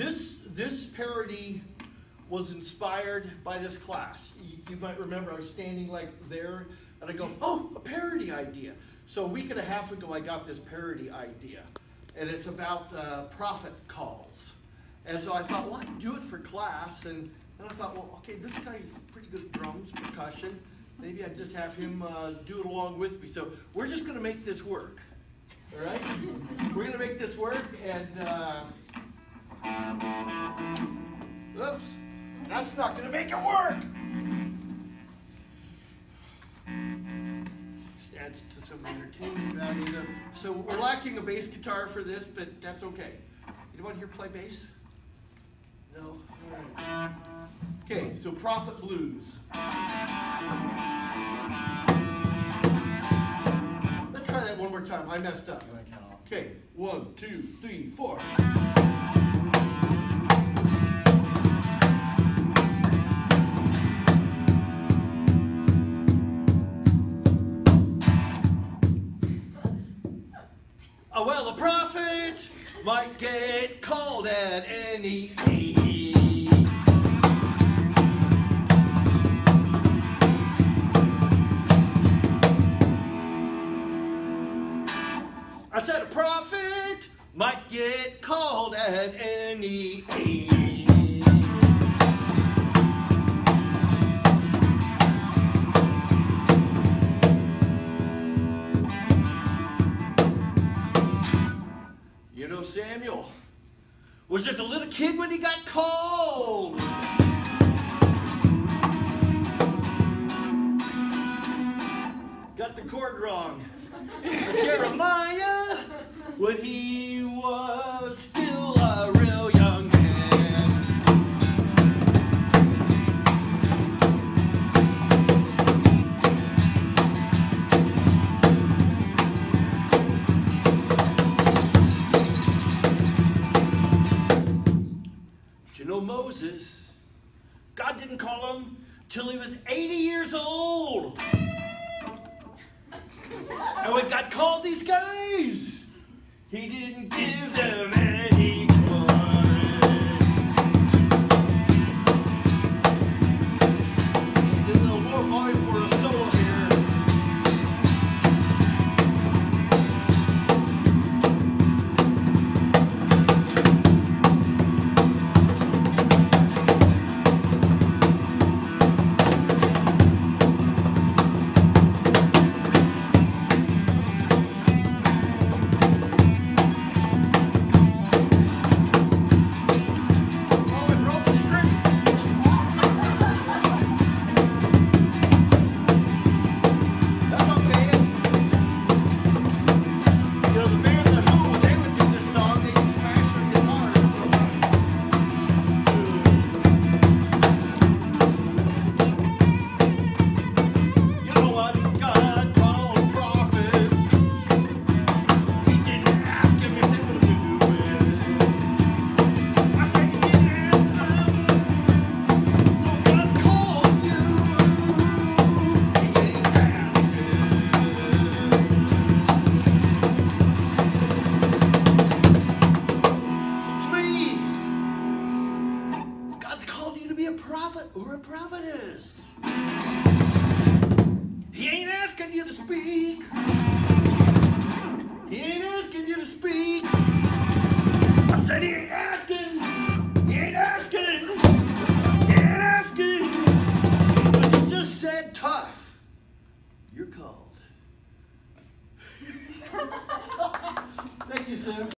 this, this parody was inspired by this class. You, you might remember I was standing like there and I go, oh, a parody idea. So a week and a half ago, I got this parody idea. And it's about uh, prophet calls. And so I thought, well, I can do it for class. And then I thought, well, okay, this guy's pretty good at drums, percussion. Maybe I just have him uh, do it along with me. So we're just going to make this work. All right? We're going to make this work. And, uh, oops, that's not going to make it work. adds to some entertainment value there. So we're lacking a bass guitar for this, but that's okay. Anyone here play bass? No? Right. Okay, so Prophet Blues. Let's try that one more time. I messed up. Okay, one, two, three, four. Oh, well, a prophet might get called at any age. I said a prophet might get called at any age. You know, Samuel was just a little kid when he got called. Got the chord wrong. Jeremiah, what he was Know Moses, God didn't call him till he was 80 years old. And when God called these guys, he didn't give them prophetess, He ain't asking you to speak. He ain't asking you to speak. I said he ain't asking. He ain't asking. He ain't asking. But he just said tough. You're called. Thank you, Sam.